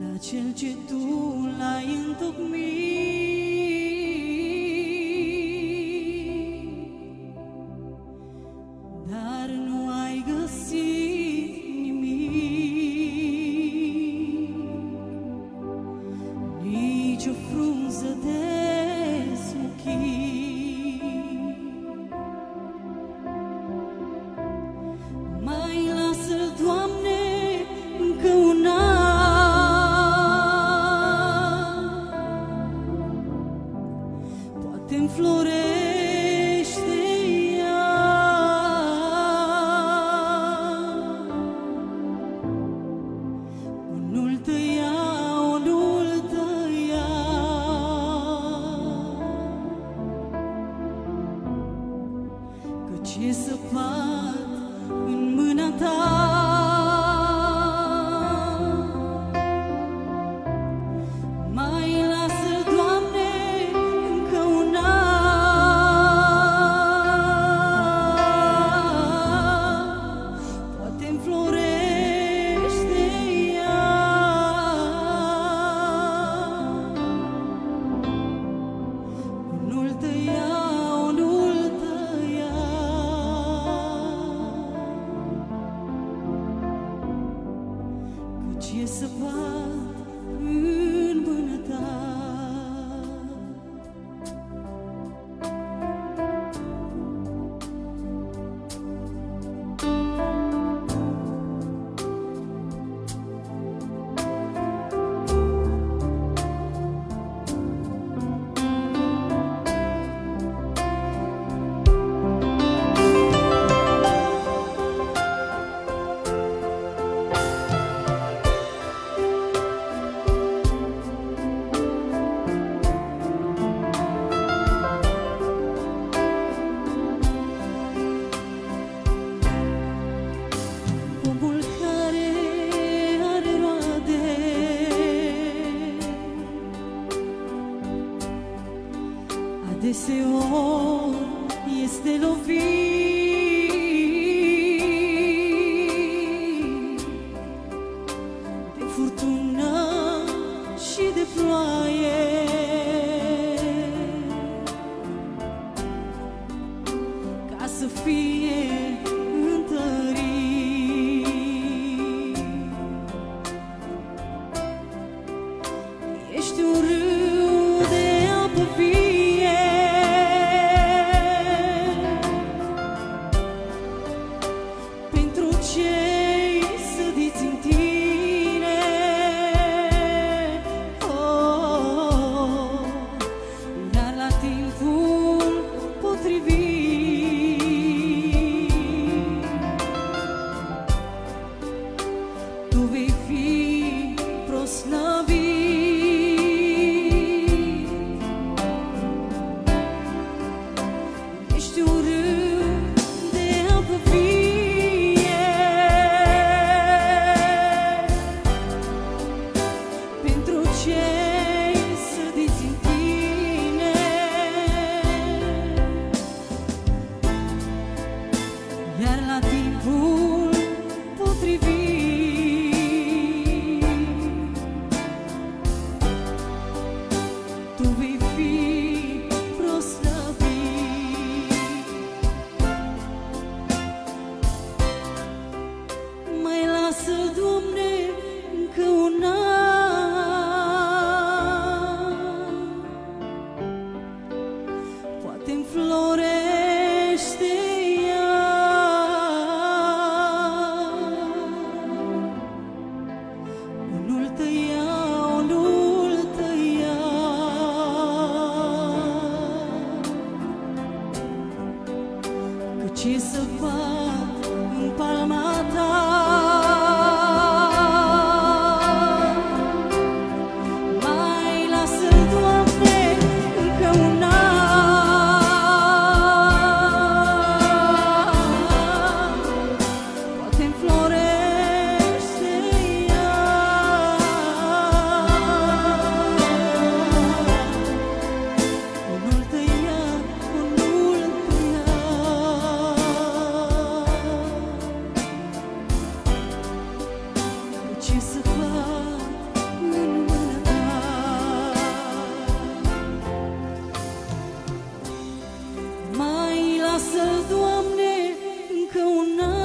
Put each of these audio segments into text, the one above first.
la cel ce tu l-ai întocmit. disappoint. disappoint. deseó y es de lo vi. she survived. Lasă, Doamne, un an.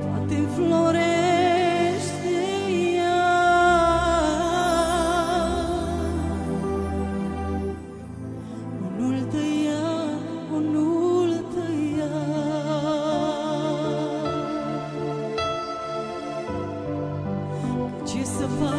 Poate înflorește ea. Unul tăia, unul tăia Căci să fac?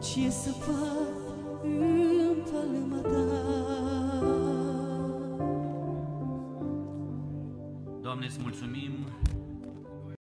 Ce să fac în palma ta. Doamne, îți mulțumim